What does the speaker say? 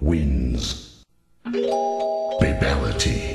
wins. Babality.